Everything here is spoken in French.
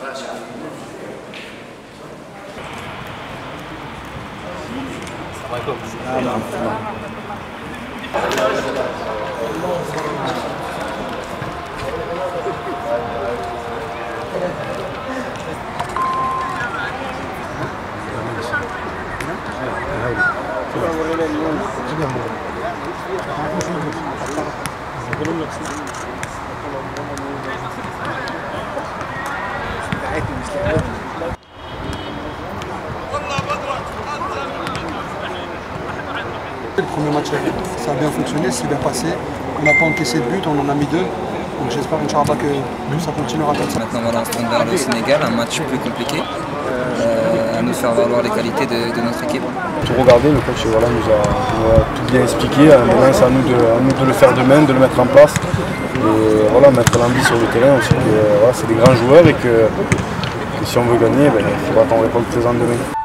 Gracias. Le premier match, ça a bien fonctionné, c'est bien passé. On n'a pas encaissé de but, on en a mis deux. Donc j'espère, Inch'Allah, que ça continuera comme ça. Maintenant, voilà, on se tourne vers le Sénégal, un match plus compliqué, euh, à nous faire valoir les qualités de, de notre équipe. Tout regarder, le coach voilà, nous, a, nous a tout bien expliqué. Maintenant, c'est à nous, de, à nous de le faire demain, de le mettre en place. Et voilà, mettre l'envie sur le terrain aussi. que, voilà, c'est des grands joueurs et que, que si on veut gagner, ben, il faudra qu'on récolte présent demain.